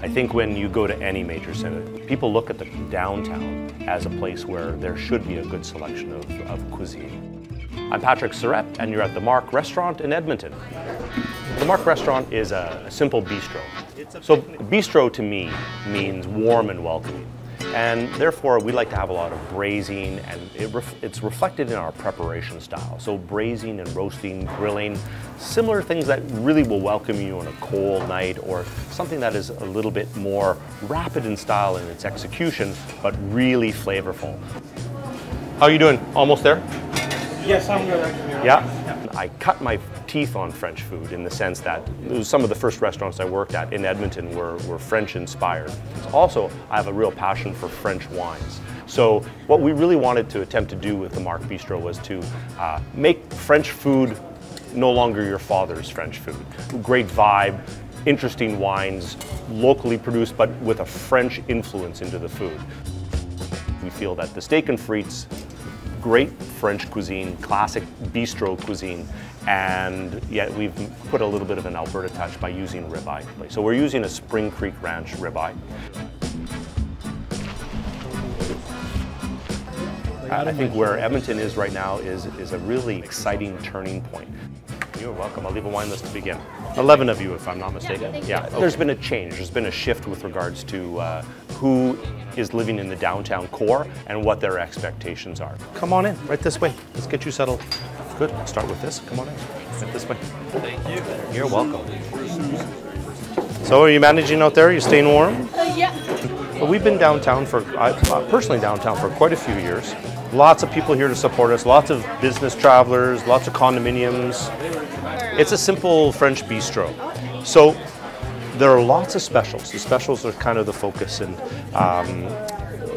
I think when you go to any major center, people look at the downtown as a place where there should be a good selection of, of cuisine. I'm Patrick Saurette, and you're at the Marc Restaurant in Edmonton. The Marc Restaurant is a, a simple bistro. So bistro to me means warm and welcoming. And therefore, we like to have a lot of braising, and it ref it's reflected in our preparation style. So braising and roasting, grilling, similar things that really will welcome you on a cold night, or something that is a little bit more rapid in style in its execution, but really flavorful. How are you doing? Almost there? Yes, I'm good. Yeah. I cut my teeth on French food in the sense that some of the first restaurants I worked at in Edmonton were, were French inspired. Also, I have a real passion for French wines. So what we really wanted to attempt to do with the Marc Bistro was to uh, make French food no longer your father's French food. Great vibe, interesting wines, locally produced but with a French influence into the food. We feel that the steak and frites great French cuisine, classic bistro cuisine, and yet we've put a little bit of an Alberta touch by using ribeye. So we're using a Spring Creek Ranch ribeye. I think where Edmonton is right now is, is a really exciting turning point. You're welcome. I'll leave a wine list to begin. 11 of you, if I'm not mistaken. Yeah, yeah. Okay. there's been a change. There's been a shift with regards to uh, who is living in the downtown core and what their expectations are. Come on in, right this way. Let's get you settled. Good. I'll start with this. Come on in. Right this way. Thank you. You're welcome. So, are you managing out there? Are you staying warm? Uh, yeah. Well, we've been downtown for, uh, personally downtown for quite a few years. Lots of people here to support us, lots of business travelers, lots of condominiums. It's a simple French bistro. So there are lots of specials. The specials are kind of the focus and um,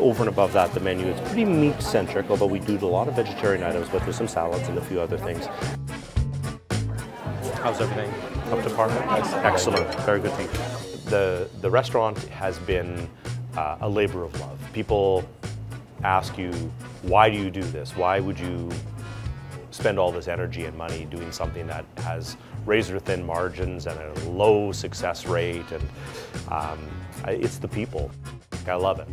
over and above that, the menu is pretty meat centric, although we do a lot of vegetarian items, but there's some salads and a few other things. How's everything? Up to par? Excellent. Very good thing. The, the restaurant has been uh, a labor of love. People ask you, why do you do this? Why would you spend all this energy and money doing something that has razor thin margins and a low success rate? And um, it's the people. I love it.